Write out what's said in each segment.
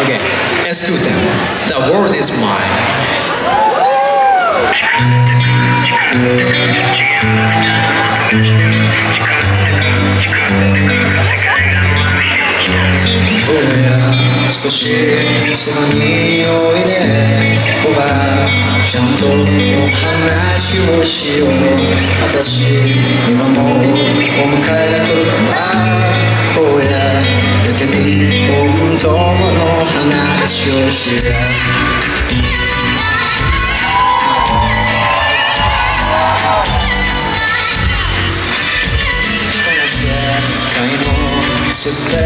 OK, escuta. The world is mine. 少しそばにおいでおばあちゃんとお話をしよう私もうお迎え取るから話をしよう界のすべ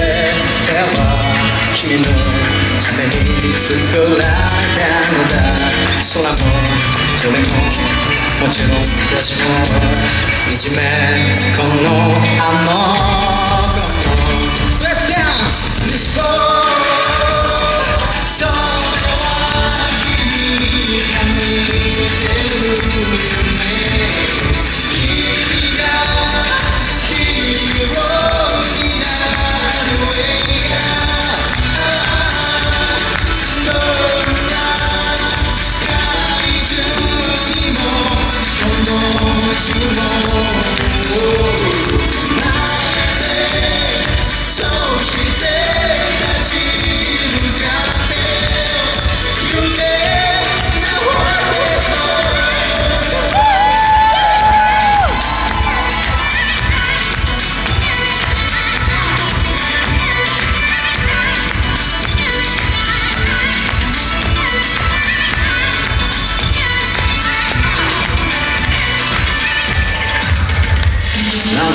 ては君のために作られたのだ空も鳥ももちろん私もいじめこの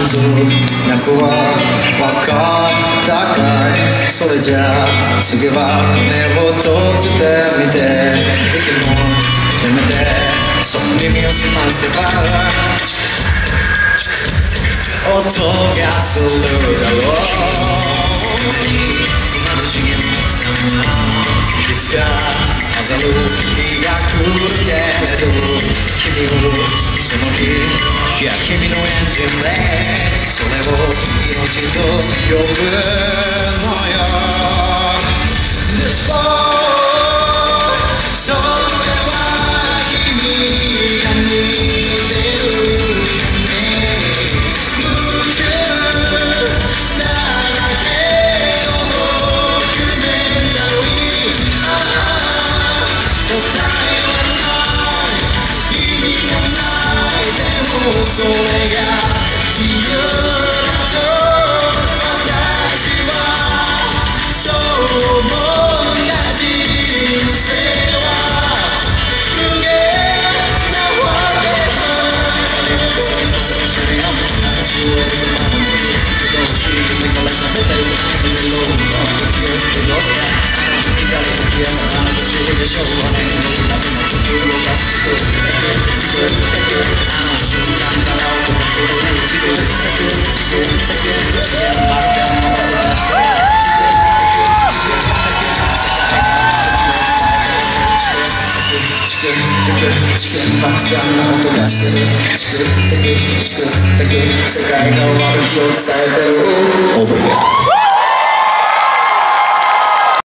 となくは分かったかいそれじゃあ次は目を閉じてみて息も止めてその耳を澄ませば音がするだろう今の次元の負担はいつか飾る日が来るけれど君をその日いや君のエンジンでそれを命と呼ぶのよ This それが自由だと私はそう思うんだ人生は無限なわけチクン爆弾の音がしてるチクってくチクってく世界が終わる日を伝えてる Over here.